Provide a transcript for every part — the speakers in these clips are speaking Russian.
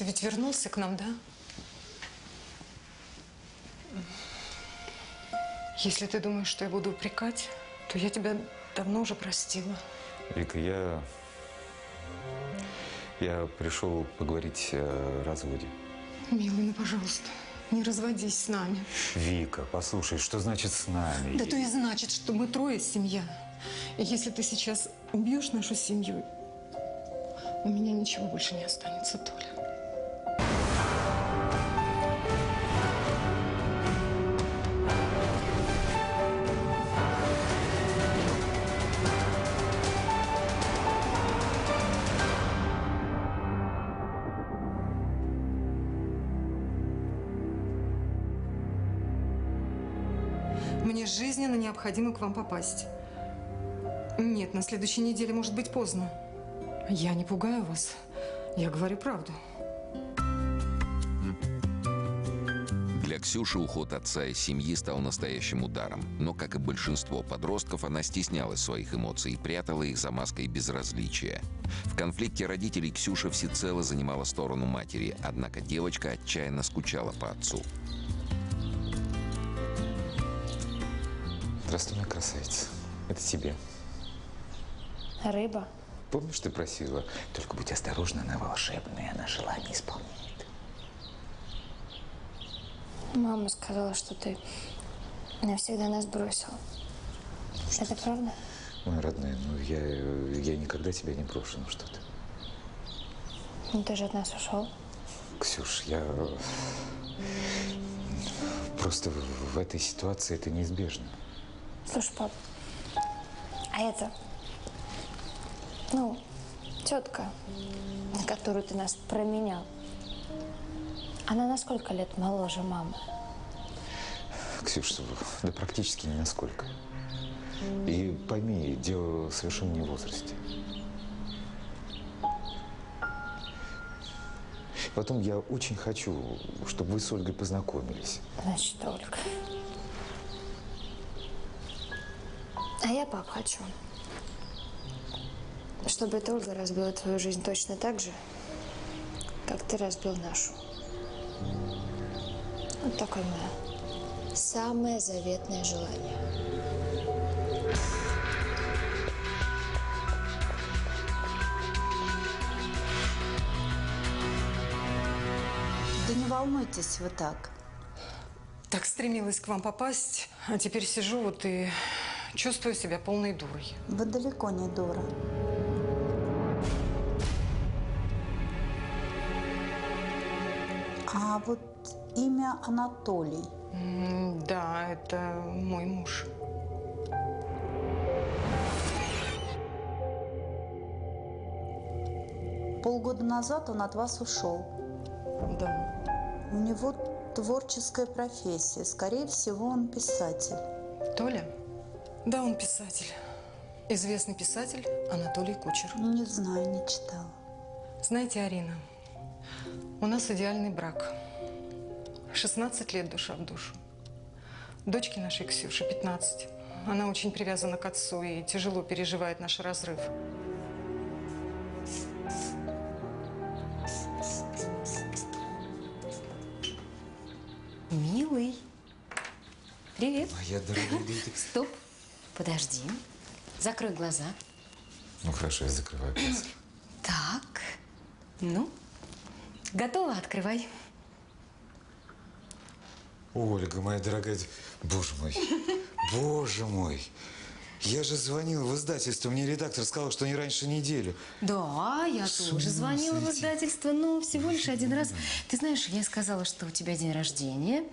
Ты ведь вернулся к нам, да? Если ты думаешь, что я буду упрекать, то я тебя давно уже простила. Вика, я... Я пришел поговорить о разводе. Милый, ну, пожалуйста, не разводись с нами. Вика, послушай, что значит с нами? Да то и значит, что мы трое семья. И если ты сейчас убьешь нашу семью, у меня ничего больше не останется, Толя. Необходимо к вам попасть. Нет, на следующей неделе может быть поздно. Я не пугаю вас. Я говорю правду. Для Ксюши уход отца из семьи стал настоящим ударом. Но, как и большинство подростков, она стеснялась своих эмоций и прятала их за маской безразличия. В конфликте родителей Ксюша всецело занимала сторону матери, однако девочка отчаянно скучала по отцу. Здравствуй, моя красавица. Это тебе. Рыба. Помнишь, ты просила? Только будь осторожна, она волшебная, она желание исполняет. Мама сказала, что ты навсегда нас бросил. Это правда? Моя родная, ну я, я никогда тебя не брошу, ну что ты. Ну ты же от нас ушел. Ксюш, я... Просто в этой ситуации это неизбежно. Слушай, пап, а это, ну, тетка, на которую ты нас променял, она на сколько лет моложе мамы? Ксюш, да практически ни насколько. И пойми, дело совершенно не в возрасте. Потом я очень хочу, чтобы вы с Ольгой познакомились. Значит, Ольга. А я, пап, хочу, чтобы эта Ольга разбила твою жизнь точно так же, как ты разбил нашу. Вот такое мое самое заветное желание. Да не волнуйтесь вы так. Так стремилась к вам попасть, а теперь сижу вот и чувствую себя полной дурой. Вы далеко не дура. А вот имя Анатолий. М, Да, это мой муж. Полгода назад он от вас ушел. Да. У него творческая профессия. Скорее всего, он писатель. Толя? Да, он писатель. Известный писатель Анатолий Кучер. Не знаю, не читала. Знаете, Арина, у нас идеальный брак. 16 лет душа в душу. Дочке нашей Ксюше 15. Она очень привязана к отцу и тяжело переживает наш разрыв. Милый. Привет. Моя дорогая Лида. Стоп. Подожди. Закрой глаза. Ну хорошо, я закрываю глаза. Так. Ну, готова? Открывай. Ольга, моя дорогая... Боже мой, боже мой. Я же звонил в издательство, мне редактор сказал, что не раньше недели. Да, я С тоже звонила в издательство, но всего лишь один раз. Ты знаешь, я сказала, что у тебя день рождения,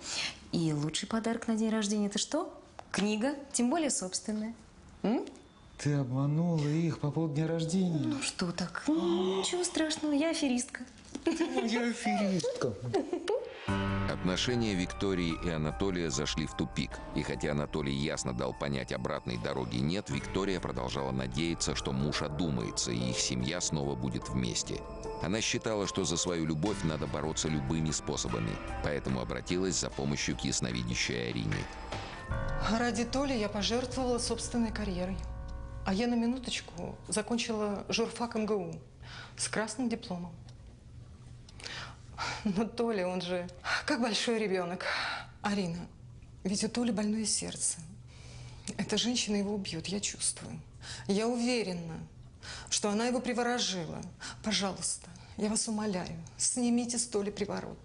и лучший подарок на день рождения – это что? Книга, тем более собственная. М? Ты обманула их по поводу дня рождения. Ну что так? Ну, Ничего страшного, я аферистка. Я аферистка. Отношения Виктории и Анатолия зашли в тупик. И хотя Анатолий ясно дал понять, обратной дороги нет, Виктория продолжала надеяться, что муж одумается, и их семья снова будет вместе. Она считала, что за свою любовь надо бороться любыми способами, поэтому обратилась за помощью к ясновидящей Арине. Ради Толи я пожертвовала собственной карьерой. А я на минуточку закончила журфак МГУ с красным дипломом. Но Толя, он же как большой ребенок. Арина, ведь у Толи больное сердце. Эта женщина его убьет, я чувствую. Я уверена, что она его приворожила. Пожалуйста, я вас умоляю, снимите с Толи приворот.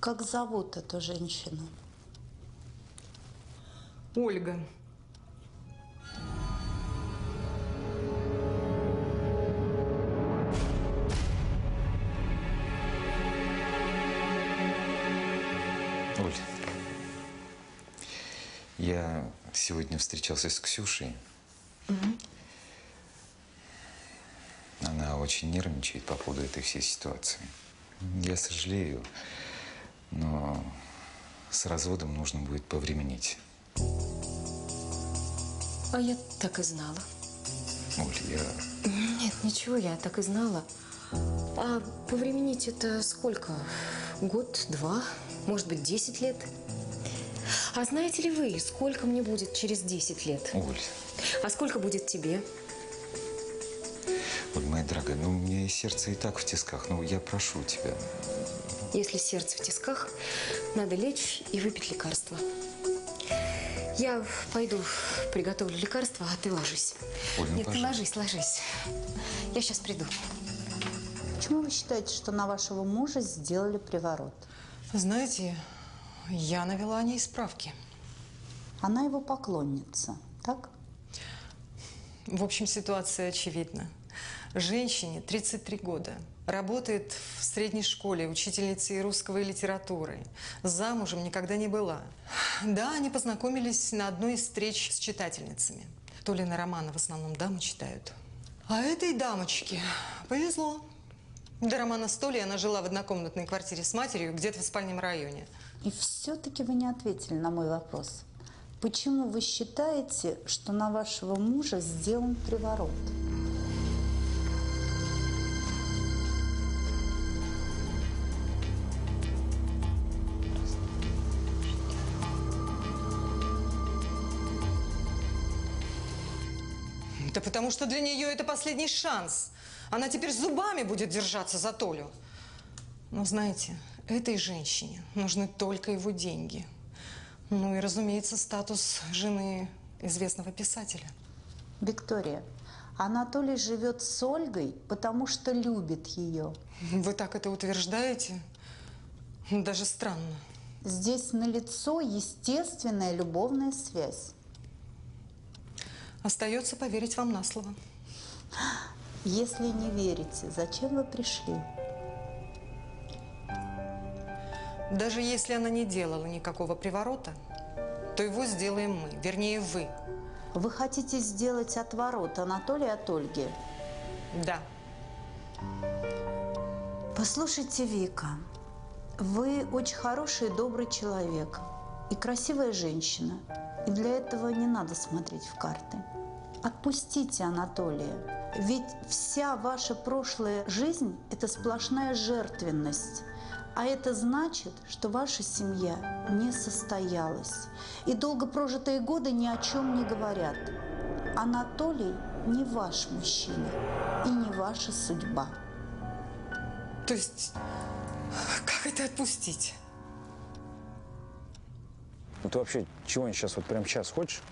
Как зовут эту женщину? Ольга. Оль, я сегодня встречался с Ксюшей. Она очень нервничает по поводу этой всей ситуации. Я сожалею, но с разводом нужно будет повременить. А я так и знала. Оль, я... Нет, ничего, я так и знала. А повременить это сколько? Год, два, может быть, десять лет? А знаете ли вы, сколько мне будет через 10 лет? Оль, А сколько будет тебе? Оль, моя дорогая, ну у меня и сердце и так в тисках. Ну я прошу тебя. Если сердце в тисках, надо лечь и выпить лекарство. Я пойду приготовлю лекарство, а ты ложись. Оль, ну, Нет, ты ложись, ложись. Я сейчас приду. Почему вы считаете, что на вашего мужа сделали приворот? Знаете, я навела о ней справки. Она его поклонница, так? В общем, ситуация очевидна. Женщине 33 года. Работает в средней школе учительницей русского и литературы. Замужем никогда не была. Да, они познакомились на одной из встреч с читательницами. Толина романы в основном дамы читают. А этой дамочке повезло. До романа Столи она жила в однокомнатной квартире с матерью где-то в спальном районе. И все-таки вы не ответили на мой вопрос. Почему вы считаете, что на вашего мужа сделан приворот? Да потому что для нее это последний шанс. Она теперь зубами будет держаться за Толю. Но знаете, этой женщине нужны только его деньги. Ну и, разумеется, статус жены известного писателя. Виктория, Анатолий живет с Ольгой, потому что любит ее. Вы так это утверждаете? Даже странно. Здесь налицо естественная любовная связь. Остается поверить вам на слово. Если не верите, зачем вы пришли? Даже если она не делала никакого приворота, то его сделаем мы, вернее, вы. Вы хотите сделать отворот Анатолия от Ольги? Да. Послушайте, Вика, вы очень хороший и добрый человек и красивая женщина. И для этого не надо смотреть в карты. Отпустите Анатолия. Ведь вся ваша прошлая жизнь – это сплошная жертвенность. А это значит, что ваша семья не состоялась. И долго прожитые годы ни о чем не говорят. Анатолий не ваш мужчина и не ваша судьба. То есть, как это отпустить? Ну ты вообще чего-нибудь сейчас, вот прям сейчас хочешь?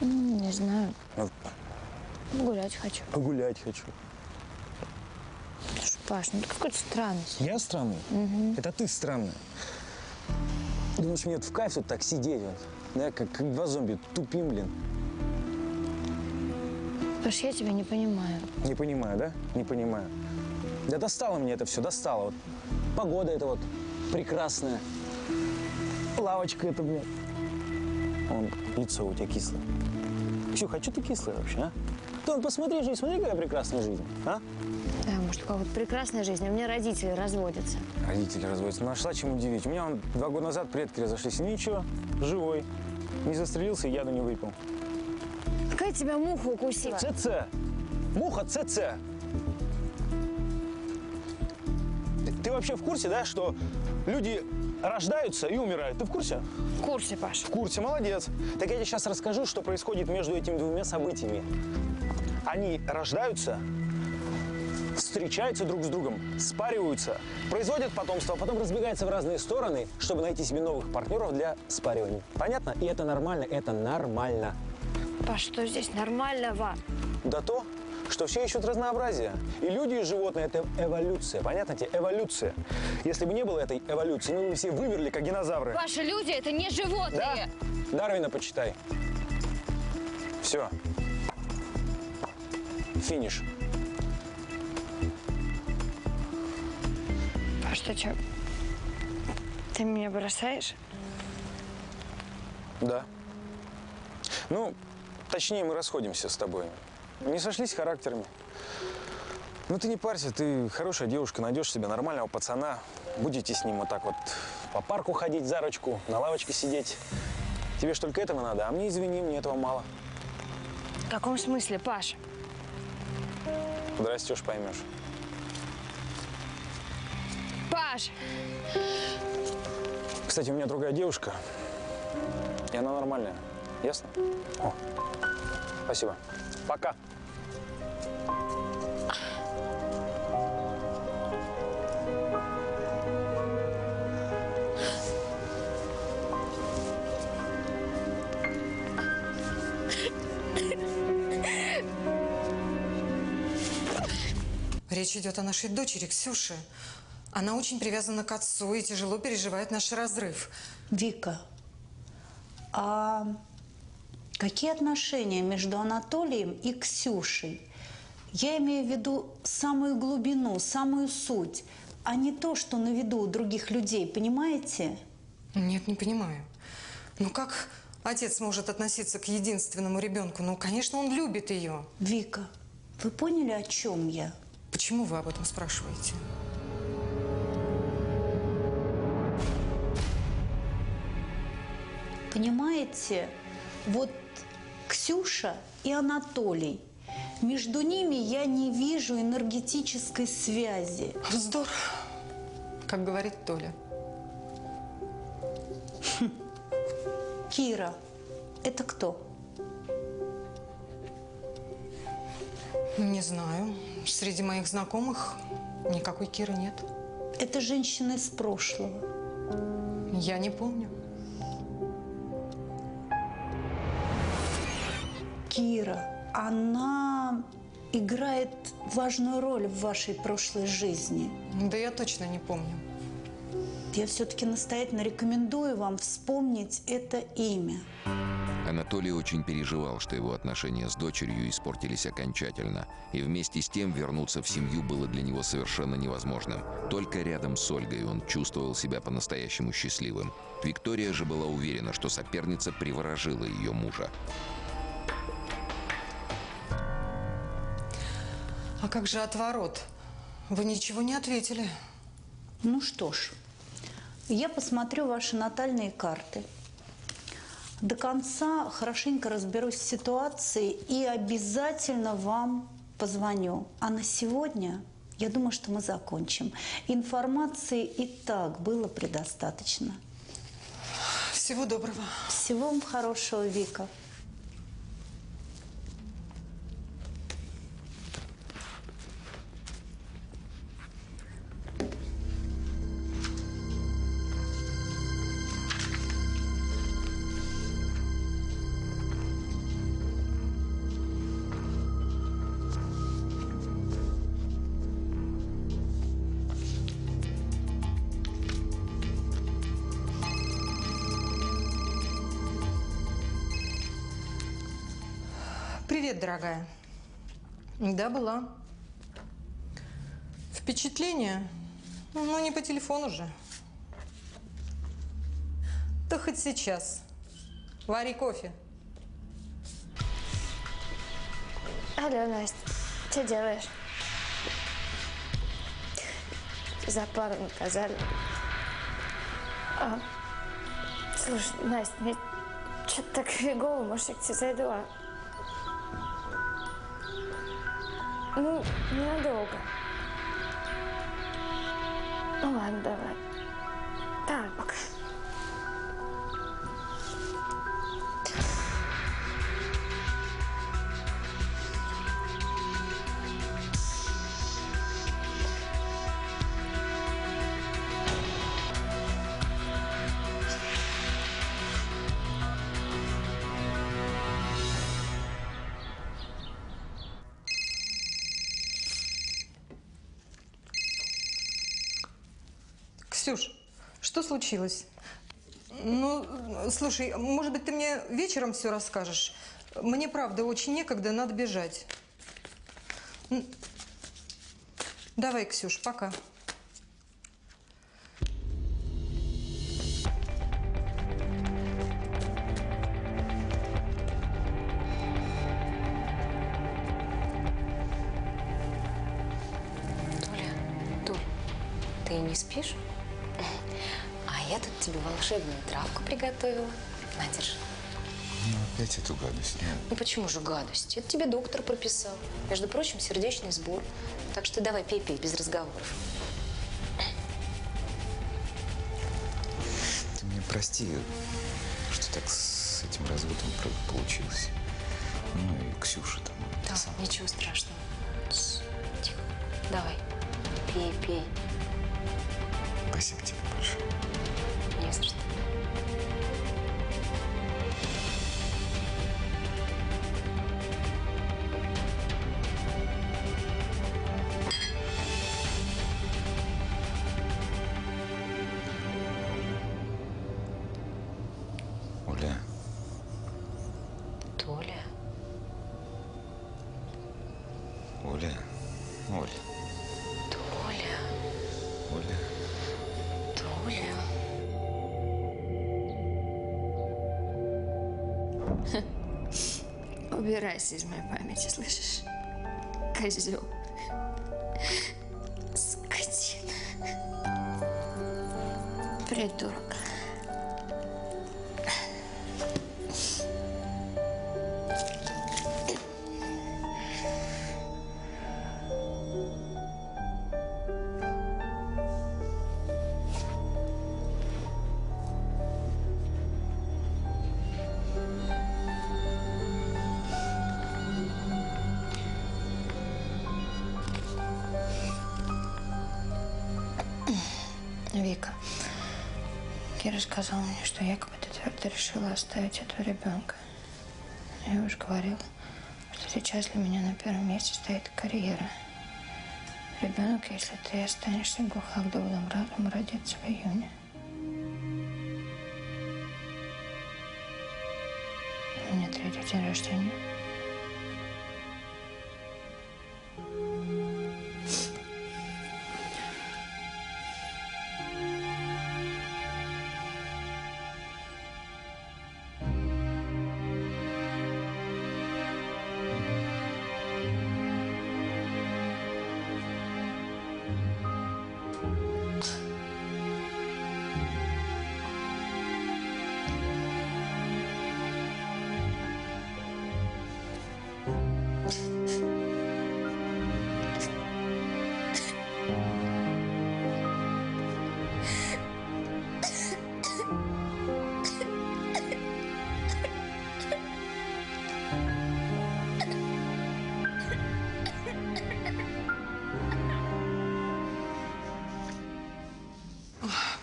Не знаю, Ну, гулять хочу. погулять хочу. Слушай, Паш, ну ты какой-то странный. Я странный? Это ты странный. Думаешь, мне вот в кайф тут так сидеть вот? Да, как, как два зомби, тупим, блин. Паш, я тебя не понимаю. Не понимаю, да? Не понимаю. Да достало мне это все, достало. Вот погода это вот прекрасная. Лавочка это, блин. Вон, лицо у тебя кислое. Ксюха, а что ты кислая вообще, а? Ты вон посмотри жизнь, смотри, какая прекрасная жизнь, а? Да, может, у кого-то прекрасная жизнь, а у меня родители разводятся. Родители разводятся. Ну, Нашла чем удивить. У меня он два года назад предки разошлись. Ничего, живой. Не застрелился и яду не выпил. Какая тебя муха укусила? ЦЦ. Муха ЦЦ. Ты вообще в курсе, да, что люди рождаются и умирают? Ты в курсе? В курсе, Паш. В курсе, молодец. Так я тебе сейчас расскажу, что происходит между этими двумя событиями. Они рождаются, встречаются друг с другом, спариваются, производят потомство, а потом разбегаются в разные стороны, чтобы найти себе новых партнеров для спаривания. Понятно? И это нормально, это нормально. Паш, что здесь нормального? Да то, что все ищут разнообразие. И люди, и животные – это эволюция. Понятно тебе? Эволюция. Если бы не было этой эволюции, мы бы все вымерли, как динозавры. Ваши люди это не животные. Да? Дарвина почитай. Все. Финиш. Ты что? Ты меня бросаешь? Да. Ну, точнее, мы расходимся с тобой. Не сошлись характерами. Ну, ты не парься, ты хорошая девушка, найдешь себе нормального пацана. Будете с ним вот так вот по парку ходить за ручку, на лавочке сидеть. Тебе ж только этого надо, а мне, извини, мне этого мало. В каком смысле, Паш? Подрастешь, поймешь. Паш! Кстати, у меня другая девушка, и она нормальная. Ясно? О, спасибо. Пока. Речь идет о нашей дочери Ксюше. Она очень привязана к отцу и тяжело переживает наш разрыв. Вика, а какие отношения между Анатолием и Ксюшей? Я имею в виду самую глубину, самую суть, а не то, что на виду у других людей, понимаете? Нет, не понимаю. Ну как отец может относиться к единственному ребенку? Ну, конечно, он любит ее. Вика, вы поняли, о чем я? Почему вы об этом спрашиваете? Понимаете, вот Ксюша и Анатолий, между ними я не вижу энергетической связи. Вздор, как говорит Толя. Кира, это кто? Не знаю. Среди моих знакомых никакой Киры нет. Это женщина из прошлого. Я не помню. Кира, она играет важную роль в вашей прошлой жизни. Да я точно не помню. Я все-таки настоятельно рекомендую вам вспомнить это имя. Анатолий очень переживал, что его отношения с дочерью испортились окончательно, и вместе с тем вернуться в семью было для него совершенно невозможным. Только рядом с Ольгой он чувствовал себя по-настоящему счастливым. Виктория же была уверена, что соперница приворожила ее мужа. А как же отворот? Вы ничего не ответили. Ну что ж, я посмотрю ваши натальные карты. До конца хорошенько разберусь в ситуации и обязательно вам позвоню. А на сегодня, я думаю, что мы закончим. Информации и так было предостаточно. Всего доброго. Всего вам хорошего, Вика. Привет, дорогая. Да, была. Впечатление? Ну, не по телефону же. Да хоть сейчас. Вари кофе. Алло, Настя, что делаешь? За пару наказали. А, слушай, Настя, мне что-то так фигово, может, я к тебе зайду, а? Ну, ненадолго. Ну ладно, давай. Ксюш, что случилось? Ну, слушай, может быть, ты мне вечером все расскажешь? Мне, правда, очень некогда, надо бежать. Давай, Ксюш, пока. Толя, Толь, ты не спишь? Тебе волшебную травку приготовила. На, держи. Ну, опять эту гадость. Ну, Ну почему же гадость? Это тебе доктор прописал. Между прочим, сердечный сбор. Так что давай, пей, пей, без разговоров. ты мне прости, что так с этим разводом получилось. Ну и Ксюша там. Да, ничего страшного. Тихо. Давай, пей, пей. Спасибо тебе большое. Убирайся из моей памяти, слышишь? Козел. Сказала мне, что якобы ты твердо решила оставить этого ребенка. Я уже говорила, что сейчас для меня на первом месте стоит карьера. Ребенок, если ты останешься глухах доводом разума, родится в июне. У меня третий день рождения.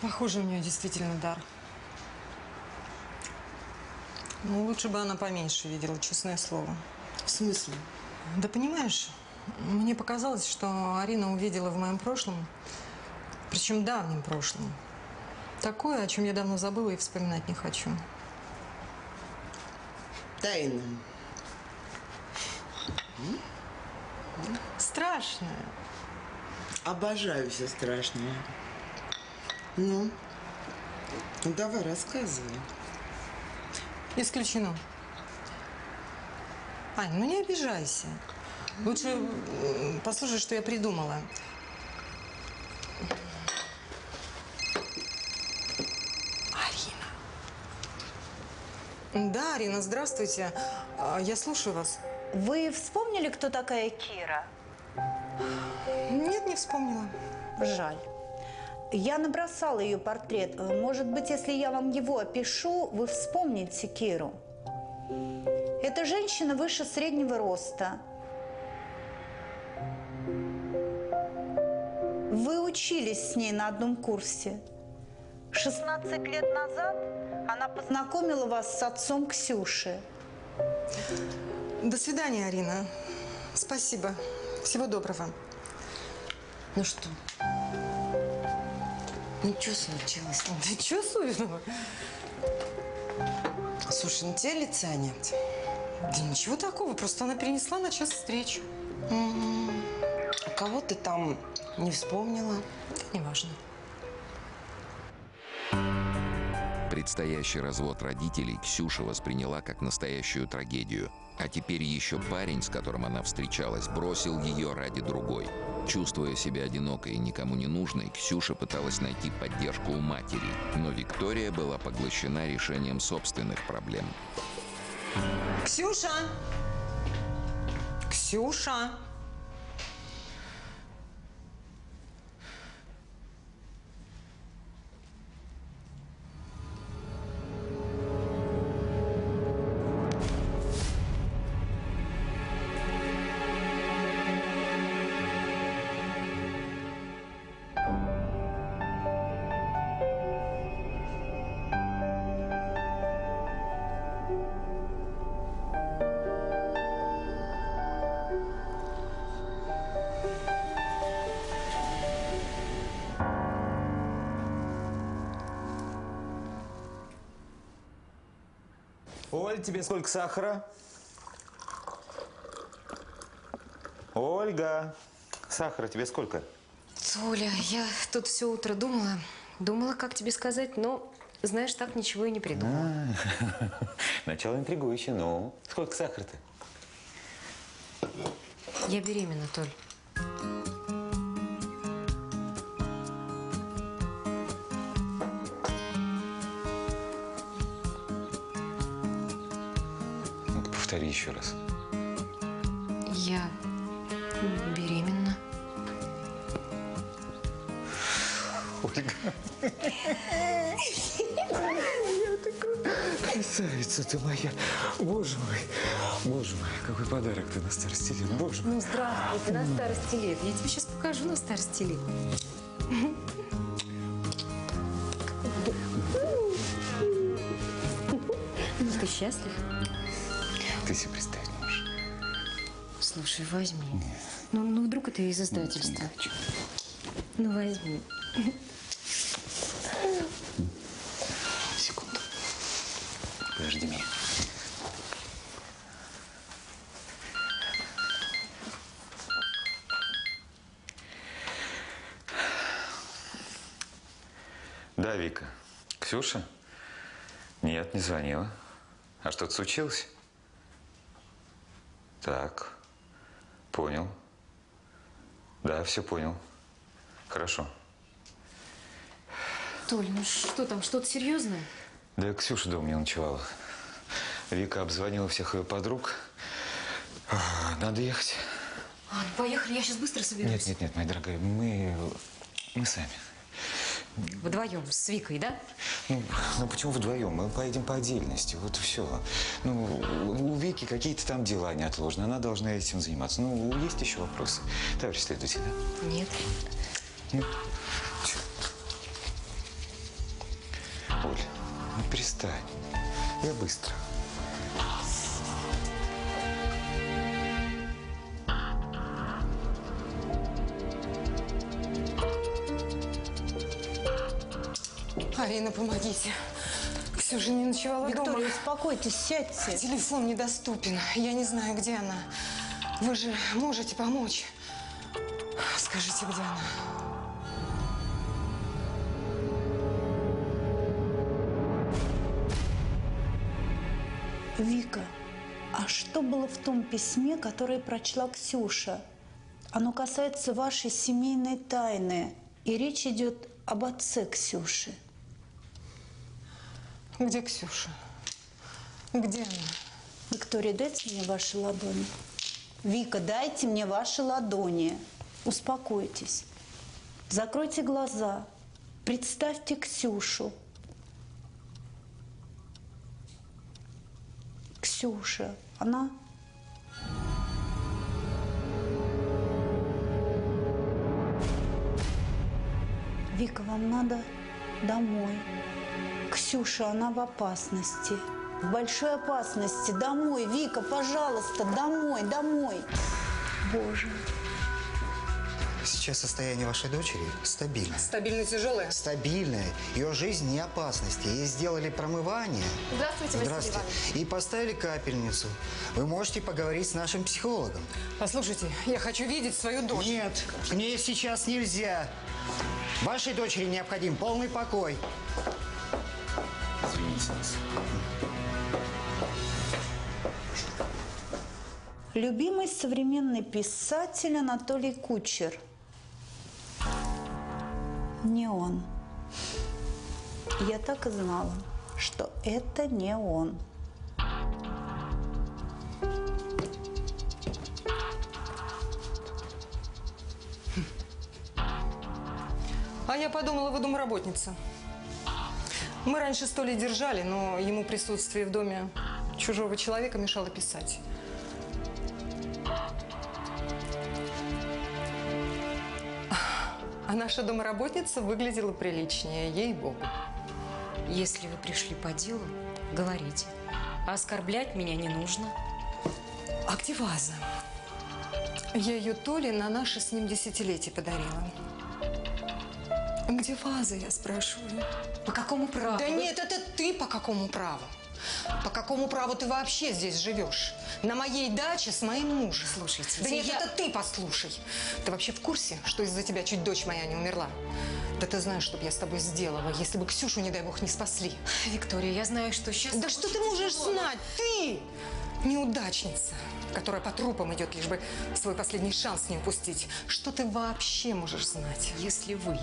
Похоже, у нее действительно дар. Ну, лучше бы она поменьше видела, честное слово. В смысле? Да понимаешь, мне показалось, что Арина увидела в моем прошлом, причем давнем прошлом, такое, о чем я давно забыла и вспоминать не хочу. Тайна. Страшное. Обожаю все страшное. Ну, ну давай, рассказывай. Исключено. Ань, ну не обижайся. Лучше м, послушай, что я придумала. Арина. Да, Арина, здравствуйте. А, Я слушаю вас. Вы вспомнили, кто такая Кира? Нет, не вспомнила. Жаль. Я набросала ее портрет. Может быть, если я вам его опишу, вы вспомните Киру. Это женщина выше среднего роста. Вы учились с ней на одном курсе. 16 лет назад она познакомила вас с отцом Ксюши. До свидания, Арина. Спасибо. Всего доброго. Ну что, Ничего случилось. Что особенного? Слушай, ну тебе лица нет. Да ничего такого, просто она перенесла на час встречу. А кого ты там не вспомнила? Неважно. Предстоящий развод родителей Ксюша восприняла как настоящую трагедию. А теперь еще парень, с которым она встречалась, бросил ее ради другой. Чувствуя себя одинокой и никому не нужной, Ксюша пыталась найти поддержку у матери. Но Виктория была поглощена решением собственных проблем. Ксюша! Ксюша! Тебе сколько сахара? Ольга, сахара тебе сколько? Толя, я тут все утро думала. Думала, как тебе сказать, но, знаешь, так ничего и не придумала. Начало интригующее, ну. Сколько сахара-то? Я беременна, Толь. Повтори еще раз. Я беременна. Ольга. Красавица ты моя. Боже мой. Боже мой, какой подарок ты на старости лет. Боже мой. Ну, здравствуй, ты на старости лет. Я тебе сейчас покажу на старости лет. Ну, ты счастлив? Ты себе представить не можешь. Слушай, возьми. Ну, ну, вдруг это из издательства. Не хочу. Ну, возьми. Секунду. Подожди меня. Да, Вика. Ксюша? Нет, не звонила. А что-то случилось? Так. Понял. Да, все понял. Хорошо. Толь, ну что там, что-то серьезное? Да Ксюша дома не ночевала. Вика обзвонила всех ее подруг. Надо ехать. А, ну поехали, я сейчас быстро соберусь. Нет, нет, нет, моя дорогая, мы, мы сами. Вдвоем с Викой, да? Ну, ну почему вдвоем? Мы поедем по отдельности, вот все. Ну, у Вики какие-то там дела неотложные, она должна этим заниматься. Ну, есть еще вопросы, товарищ следователь, да? Нет. Нет? Оль, ну перестань. Я быстро. Арина, помогите. Ксюша не ночевала дома. Виктория, успокойтесь, сядьте. Телефон недоступен. Я не знаю, где она. Вы же можете помочь. Скажите, где она? Вика, а что было в том письме, которое прочла Ксюша? Оно касается вашей семейной тайны, и речь идет об отце Ксюши. Где Ксюша? Где она? Виктория, дайте мне ваши ладони. Вика, дайте мне ваши ладони. Успокойтесь. Закройте глаза. Представьте Ксюшу. Ксюша, она... Вика, вам надо домой. Ксюша, она в опасности. В большой опасности. Домой, Вика, пожалуйста, домой, домой. Боже. Сейчас состояние вашей дочери стабильное. Стабильно тяжелая. Стабильное. Ее жизнь не опасности. Ей сделали промывание. Здравствуйте, Василий Иванович. И поставили капельницу. Вы можете поговорить с нашим психологом. Послушайте, я хочу видеть свою дочь. Нет, к ней сейчас нельзя. Вашей дочери необходим полный покой. Любимый современный писатель Анатолий Кучер. Не он. Я так и знала, что это не он. А я подумала, вы домработница. Мы раньше сто лет держали, но ему присутствие в доме чужого человека мешало писать. А наша домработница выглядела приличнее, ей-богу. Если вы пришли по делу, говорите. А оскорблять меня не нужно. А где ваза? Я ее Толе на наше с ним десятилетие подарила. Где ваза, я спрашиваю? По какому праву? Да нет, это ты по какому праву? По какому праву ты вообще здесь живешь? На моей даче с моим мужем. Слушайте, Да нет, я- это ты послушай. Ты вообще в курсе, что из-за тебя чуть дочь моя не умерла? Да ты знаешь, что бы я с тобой сделала, если бы Ксюшу, не дай бог, не спасли. Виктория, я знаю, что сейчас... Да что ты можешь знать? Ты неудачница, которая по трупам идет, лишь бы свой последний шанс не упустить. Что ты вообще можешь знать? Если вы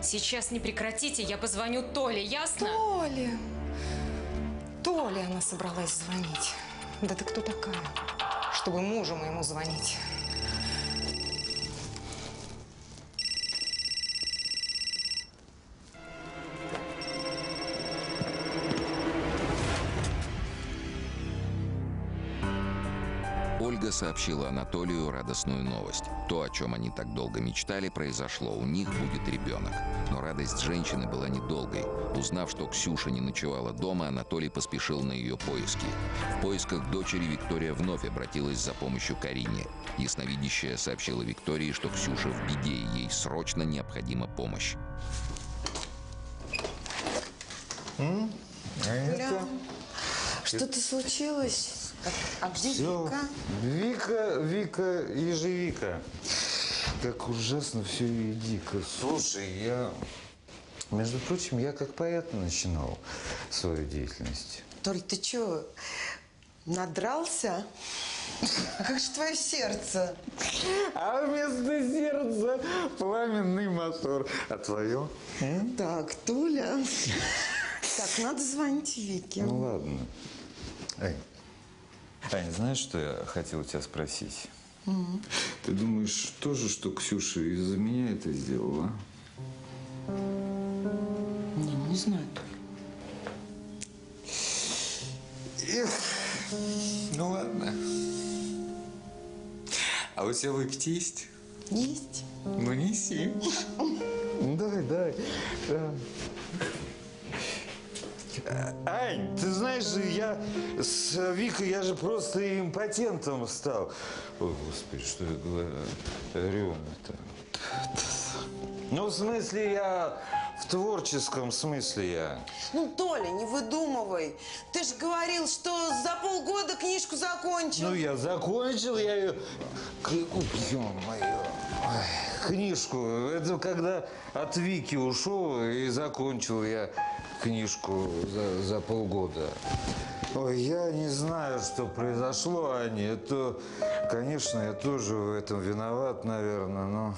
сейчас не прекратите, я позвоню Толе, ясно? Толя! Толя она собралась звонить. Да ты кто такая, чтобы мужу моему звонить? Ольга сообщила Анатолию радостную новость. То, о чем они так долго мечтали, произошло. У них будет ребенок. Но радость женщины была недолгой. Узнав, что Ксюша не ночевала дома, Анатолий поспешил на ее поиски. В поисках дочери Виктория вновь обратилась за помощью Карине. Ясновидящая сообщила Виктории, что Ксюша в беде и ей срочно необходима помощь. Что-то случилось? А где Все. Вика? Вика, Вика, ежевика. Как ужасно все и дико. Слушай, я... Между прочим, я как поэт начинал свою деятельность. Толь, ты что, надрался? А как же твое сердце? А вместо сердца пламенный мотор. А твое? Так, Толя. Так, надо звонить Вике. Ну ладно. Ань, Ань, знаешь, что я хотел тебя спросить? Ты думаешь тоже, что Ксюша из-за меня это сделала? а? Не, не знаю. Эх, ну ладно. А у тебя выпить есть? Есть? Ну неси. Ну, Давай, давай. Ань, ты знаешь, я с Викой, я же просто импотентом стал. Ой, господи, что я говорю это? Ну, в смысле, я в творческом смысле я. Ну, Толя, не выдумывай. Ты же говорил, что за полгода книжку закончил. Ну, я закончил, я ее... Ё-моё. Книжку. Это когда от Вики ушел и закончил я книжку за, за полгода. Ой, я не знаю, что произошло, Аня. Это, конечно, я тоже в этом виноват, наверное, но...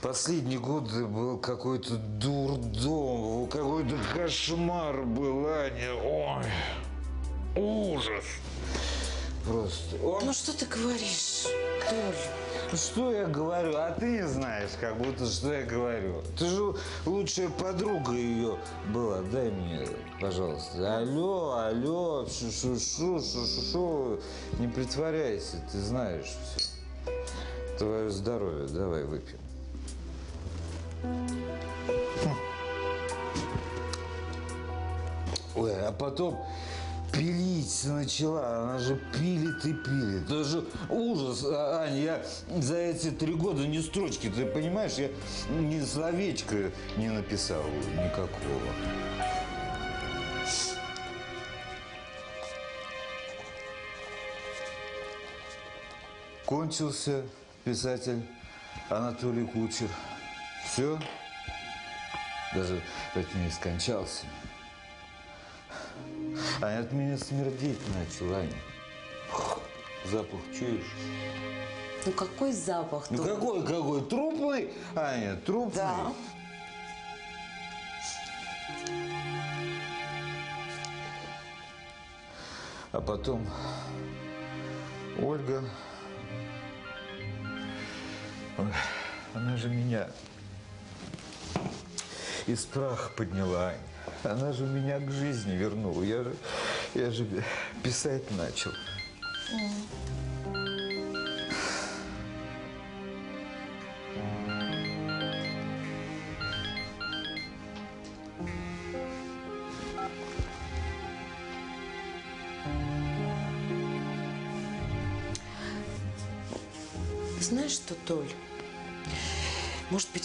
Последние годы был какой-то дурдом, какой-то кошмар был, Аня. Ой, ужас. Просто. Ну, что ты говоришь, Толь? Что я говорю? А ты не знаешь, как будто что я говорю. Ты же лучшая подруга ее была. Дай мне, пожалуйста. Алло, алло, шу-шу-шу, шу-шу-шу. Не притворяйся, ты знаешь все. Твое здоровье, давай выпьем. Ой, а потом пилить начала. Она же пилит и пилит. Это же ужас, А- Ань. Я за эти три года ни строчки, ты понимаешь, я ни словечка не написал никакого. Кончился писатель Анатолий Кучер. Все. Даже, точнее, скончался. А от меня смердеть начал, Аня. Запах чуешь? Ну какой запах Ну тут? какой, какой? Трупный, Аня, трупный. Да. А потом Ольга, она же меня из праха подняла. Ань. Она же меня к жизни вернула. Я же, я же писать начал.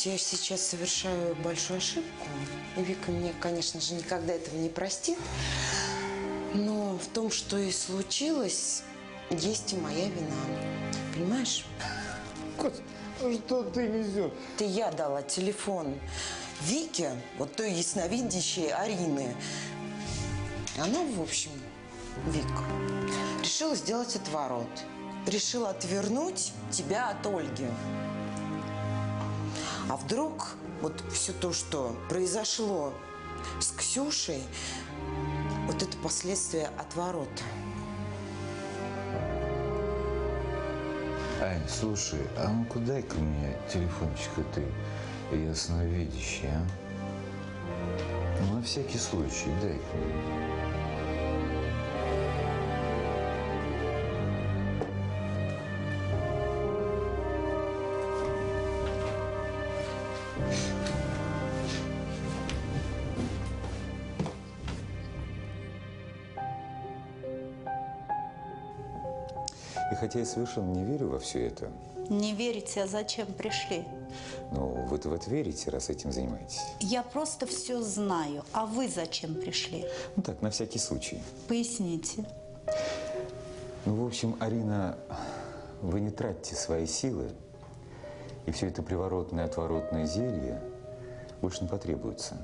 Я сейчас совершаю большую ошибку. И Вика мне, конечно же, никогда этого не простит. Но в том, что и случилось, есть и моя вина. Понимаешь? Ну что ты несешь? Ты я дала телефон Вике, вот той ясновидящей Арины. Она, в общем, Вика, решила сделать отворот. Решила отвернуть тебя от Ольги. А вдруг вот все то, что произошло с Ксюшей, вот это последствия отворота. Ань, слушай, а ну-ка дай-ка мне телефончик этой ясновидящей, а? Ну, на всякий случай, дай-ка мне. И я совершенно не верю во все это, Не верите, а зачем пришли? но вы-то в это верите, раз этим занимаетесь. Я просто все знаю. А вы зачем пришли? Ну так, на всякий случай. Поясните. Ну, в общем, Арина, вы не тратьте свои силы, и все это приворотное отворотное зелье больше не потребуется.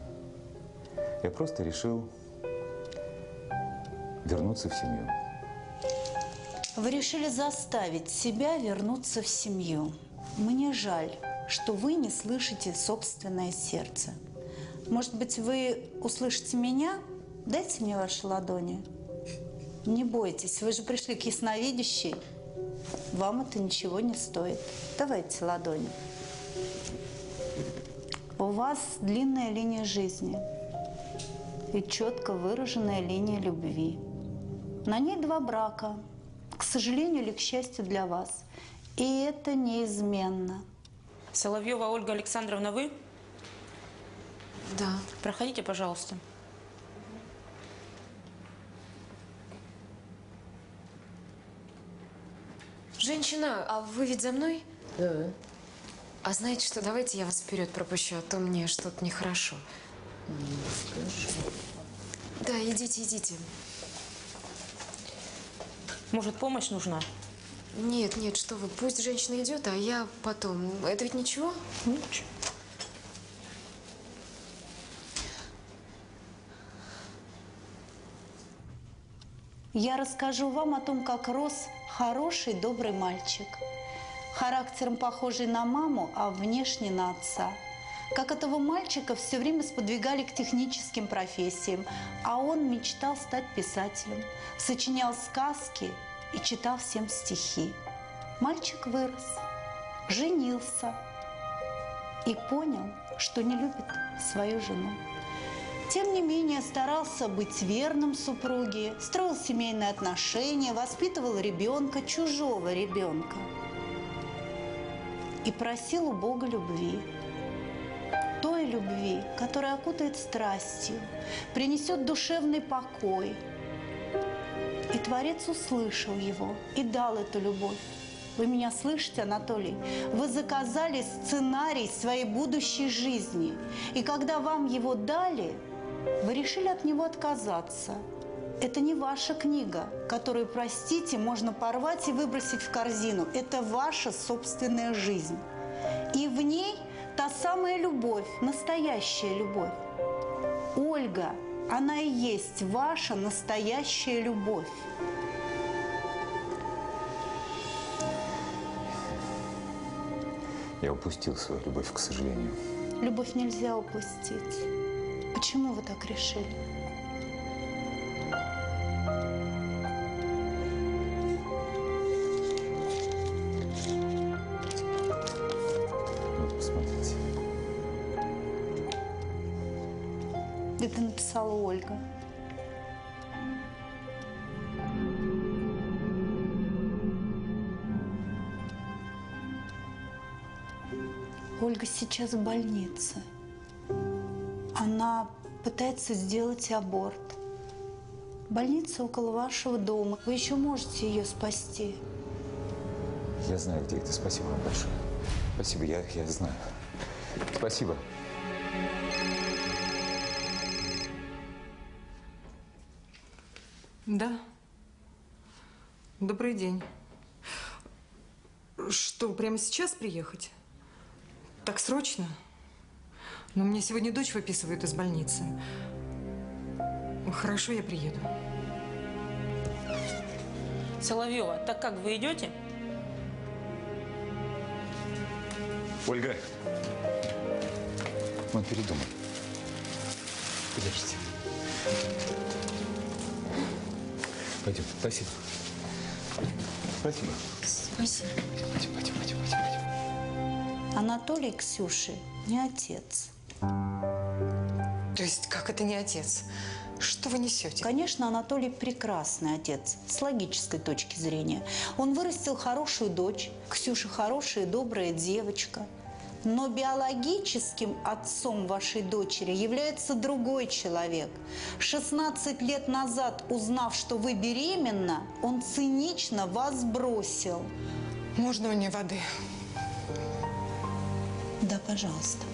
Я просто решил вернуться в семью. Вы решили заставить себя вернуться в семью. Мне жаль, что вы не слышите собственное сердце. Может быть, вы услышите меня? Дайте мне ваши ладони. Не бойтесь, вы же пришли к ясновидящей. Вам это ничего не стоит. Давайте ладони. У вас длинная линия жизни и четко выраженная линия любви. На ней два брака, к сожалению или к счастью для вас. И это неизменно. Соловьева Ольга Александровна, вы? Да. Проходите, пожалуйста. Женщина, а вы ведь за мной? Да. А знаете что, давайте я вас вперед пропущу, а то мне что-то нехорошо. Да, идите, идите. Может, помощь нужна? Нет, нет, что вы, пусть женщина идет, а я потом. Это ведь ничего? Ничего. Я расскажу вам о том, как рос хороший, добрый мальчик. Характером похожий на маму, а внешне на отца. Как этого мальчика все время сподвигали к техническим профессиям, а он мечтал стать писателем, сочинял сказки и читал всем стихи. Мальчик вырос, женился и понял, что не любит свою жену. Тем не менее, старался быть верным супруге, строил семейные отношения, воспитывал ребенка, чужого ребенка. И просил у Бога любви. Любви, которая окутает страстью, принесет душевный покой И Творец услышал его и дал эту любовь. Вы меня слышите, Анатолий? Вы заказали сценарий своей будущей жизни. И когда вам его дали, вы решили от него отказаться. Это не ваша книга, которую, простите, можно порвать и выбросить в корзину. Это ваша собственная жизнь. И в ней та самая любовь, настоящая любовь. Ольга, она и есть ваша настоящая любовь. Я упустил свою любовь, к сожалению. Любовь нельзя упустить. Почему вы так решили? Это написала Ольга. Ольга сейчас в больнице. Она пытается сделать аборт. Больница около вашего дома. Вы еще можете ее спасти. Я знаю, где это. Спасибо вам большое. Спасибо, я, я знаю. Спасибо. Добрый день. Что, прямо сейчас приехать? Так срочно? Но мне сегодня дочь выписывают из больницы. Хорошо, я приеду. Соловьева, так как вы идете? Ольга. Он передумал. Подождите. Пойдем. Спасибо. Спасибо. Спасибо. Пойдем, пойдем, пойдем, пойдем. пойдем. Анатолий Ксюши не отец. То есть, как это не отец? Что вы несете? Конечно, Анатолий прекрасный отец с логической точки зрения. Он вырастил хорошую дочь, Ксюша хорошая и добрая девочка. Но биологическим отцом вашей дочери является другой человек. 16 лет назад, узнав, что вы беременна, он цинично вас бросил. Можно мне воды? Да, пожалуйста.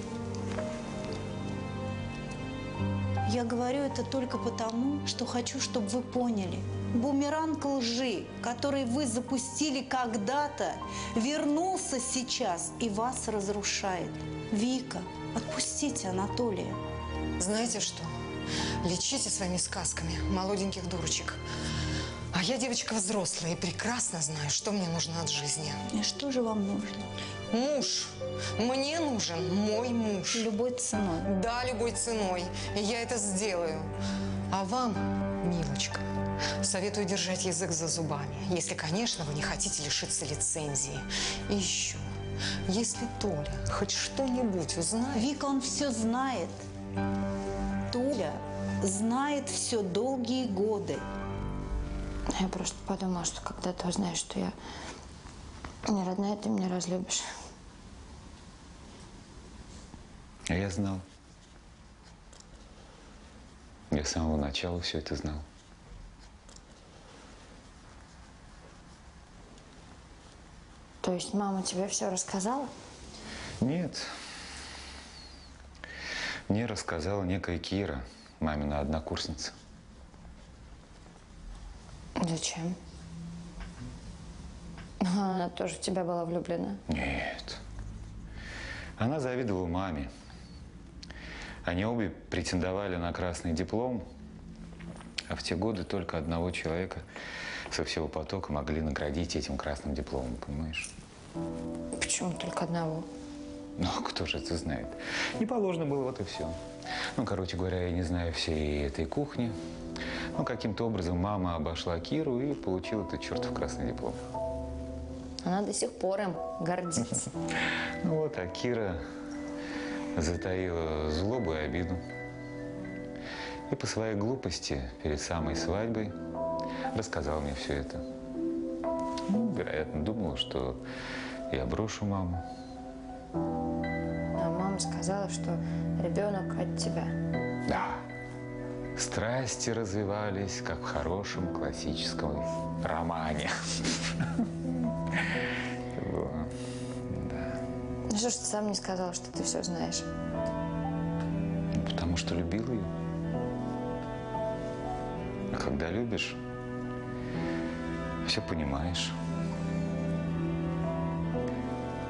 Я говорю это только потому, что хочу, чтобы вы поняли. Бумеранг лжи, который вы запустили когда-то, вернулся сейчас и вас разрушает. Вика, отпустите Анатолия. Знаете что? Лечите своими сказками молоденьких дурочек. А я девочка взрослая и прекрасно знаю, что мне нужно от жизни. И что же вам нужно? Муж. Мне нужен мой муж. Любой ценой. Да, любой ценой. И я это сделаю. А вам, милочка, советую держать язык за зубами. Если, конечно, вы не хотите лишиться лицензии. И еще, если Толя хоть что-нибудь узнает... Вика, он все знает. Толя знает все долгие годы. Я просто подумала, что когда ты узнаешь, что я не родная, ты меня разлюбишь. А я знал. Я с самого начала все это знал. То есть мама тебе все рассказала? Нет. Мне рассказала некая Кира, мамина однокурсница. Зачем? А, Она тоже в тебя была влюблена. Нет. Она завидовала маме. Они обе претендовали на красный диплом, а в те годы только одного человека со всего потока могли наградить этим красным дипломом, понимаешь? Почему только одного? Ну, кто же это знает? Не положено было, вот и все. Ну, короче говоря, я не знаю всей этой кухни. Ну, каким-то образом мама обошла Киру и получила этот чертов красный диплом. Она до сих пор им гордится. Ну вот, а Кира затаила злобу и обиду. И по своей глупости перед самой свадьбой рассказал мне все это. Ну, вероятно, думала, что я брошу маму. А мама сказала, что ребенок от тебя. Да. Страсти развивались, как в хорошем классическом романе. Вот. Ну что ж ты сам не сказал, что ты все знаешь? Потому что любил ее. А когда любишь, все понимаешь.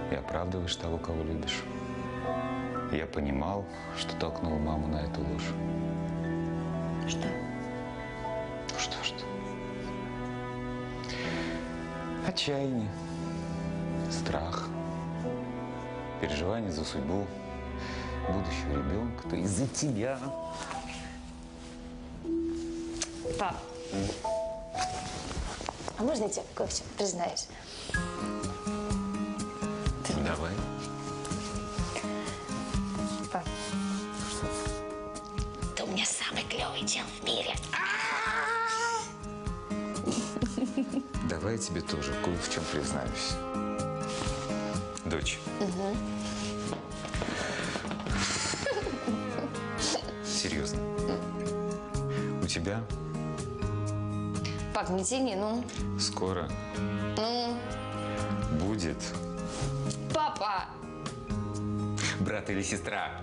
И оправдываешь того, кого любишь. Я понимал, что толкнул маму на эту ложь. Что? Что, что? Отчаяние, страх, переживание за судьбу будущего ребенка, то из-за тебя. Пап, а в чем признаюсь? Давай. Пап. Ты у меня самый клевый чел в мире. Давай я тебе тоже кое в чем признаюсь. Дочь, серьезно. У тебя Пап, не тяни, ну. скоро Ну, будет папа! брат или сестра.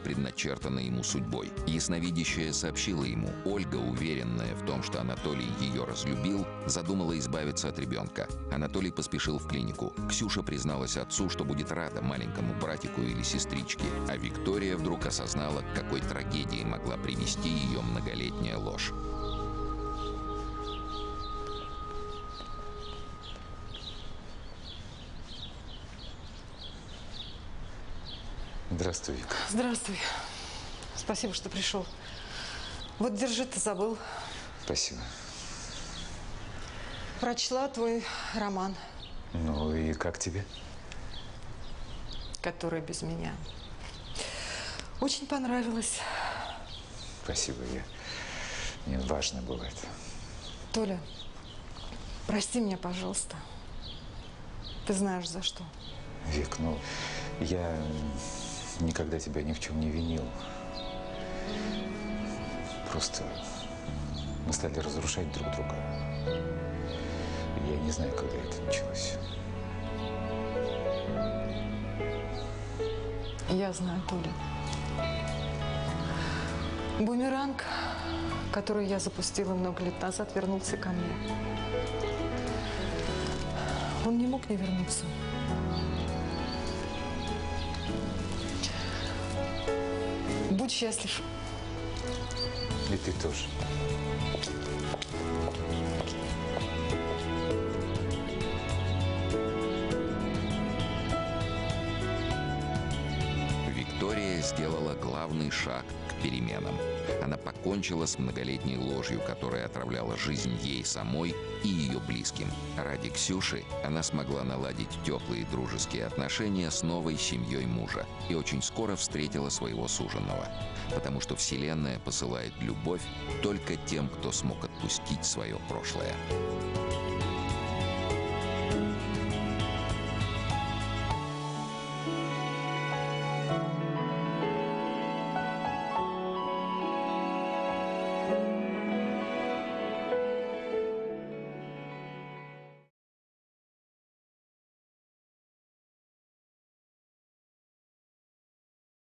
Предначертана ему судьбой. Ясновидящая сообщила ему, Ольга, уверенная в том, что Анатолий ее разлюбил, задумала избавиться от ребенка. Анатолий поспешил в клинику. Ксюша призналась отцу, что будет рада маленькому братику или сестричке, а Виктория вдруг осознала, к какой трагедии могла привести ее многолетняя ложь. Здравствуй, Вика. Здравствуй. Спасибо, что пришел. Вот держи, ты забыл. Спасибо. Прочла твой роман, Ну и как тебе? который без меня. Очень понравилось. Спасибо, я... Мне важно это. Толя, прости меня, пожалуйста. Ты знаешь, за что. Вик, ну, я никогда тебя ни в чем не винил. Просто мы стали разрушать друг друга. Я не знаю, когда это началось. Я знаю, Толя. Бумеранг, который я запустила много лет назад, вернулся ко мне. Он не мог не вернуться. Счастлив. И ты тоже. Главный шаг к переменам. Она покончила с многолетней ложью, которая отравляла жизнь ей самой и ее близким. Ради Ксюши она смогла наладить теплые дружеские отношения с новой семьей мужа и очень скоро встретила своего суженого. Потому что Вселенная посылает любовь только тем, кто смог отпустить свое прошлое.